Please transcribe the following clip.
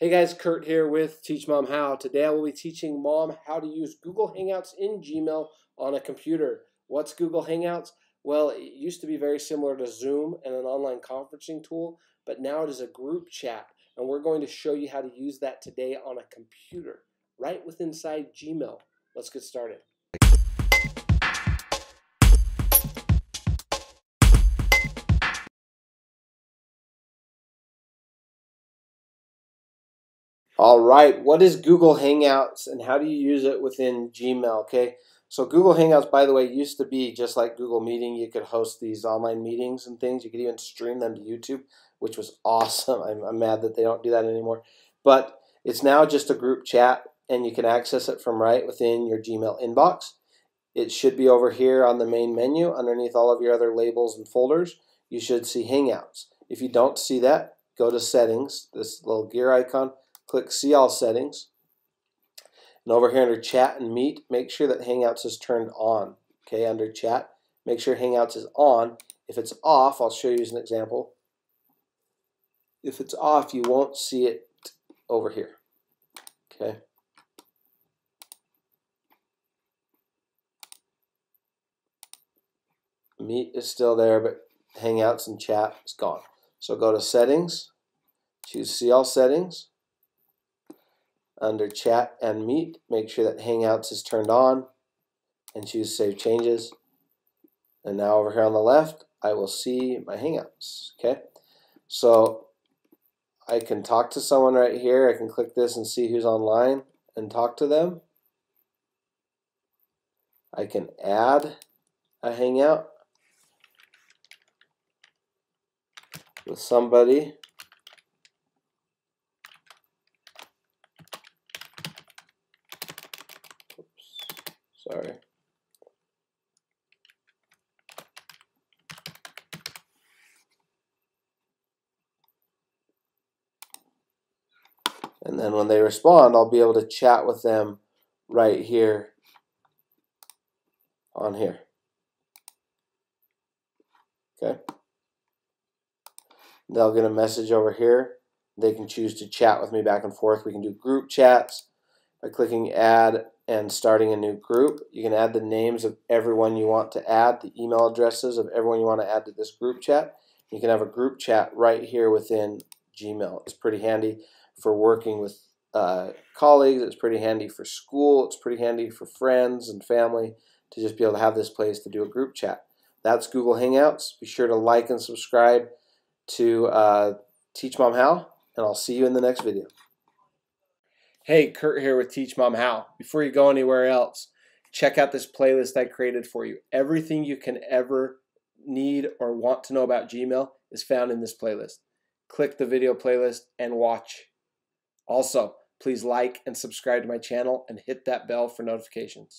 Hey guys, Kurt here with Teach Mom How. Today I will be teaching mom how to use Google Hangouts in Gmail on a computer. What's Google Hangouts? Well, it used to be very similar to Zoom and an online conferencing tool, but now it is a group chat, and we're going to show you how to use that today on a computer, right within inside Gmail. Let's get started. All right, what is Google Hangouts and how do you use it within Gmail? Okay, so Google Hangouts, by the way, used to be just like Google Meeting. You could host these online meetings and things. You could even stream them to YouTube, which was awesome. I'm, I'm mad that they don't do that anymore. But it's now just a group chat and you can access it from right within your Gmail inbox. It should be over here on the main menu underneath all of your other labels and folders. You should see Hangouts. If you don't see that, go to Settings, this little gear icon click See All Settings. And over here under Chat and Meet, make sure that Hangouts is turned on. Okay, under Chat, make sure Hangouts is on. If it's off, I'll show you as an example. If it's off, you won't see it over here. Okay. Meet is still there, but Hangouts and Chat is gone. So go to Settings, choose See All Settings, under chat and meet, make sure that Hangouts is turned on and choose Save Changes. And now over here on the left, I will see my Hangouts. Okay, so I can talk to someone right here. I can click this and see who's online and talk to them. I can add a Hangout with somebody Sorry. And then when they respond, I'll be able to chat with them right here on here. Okay. They'll get a message over here. They can choose to chat with me back and forth. We can do group chats by clicking add and starting a new group. You can add the names of everyone you want to add, the email addresses of everyone you want to add to this group chat. You can have a group chat right here within Gmail. It's pretty handy for working with uh, colleagues. It's pretty handy for school. It's pretty handy for friends and family to just be able to have this place to do a group chat. That's Google Hangouts. Be sure to like and subscribe to uh, Teach Mom How, and I'll see you in the next video. Hey, Kurt here with Teach Mom How. Before you go anywhere else, check out this playlist I created for you. Everything you can ever need or want to know about Gmail is found in this playlist. Click the video playlist and watch. Also, please like and subscribe to my channel and hit that bell for notifications.